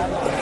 Gracias.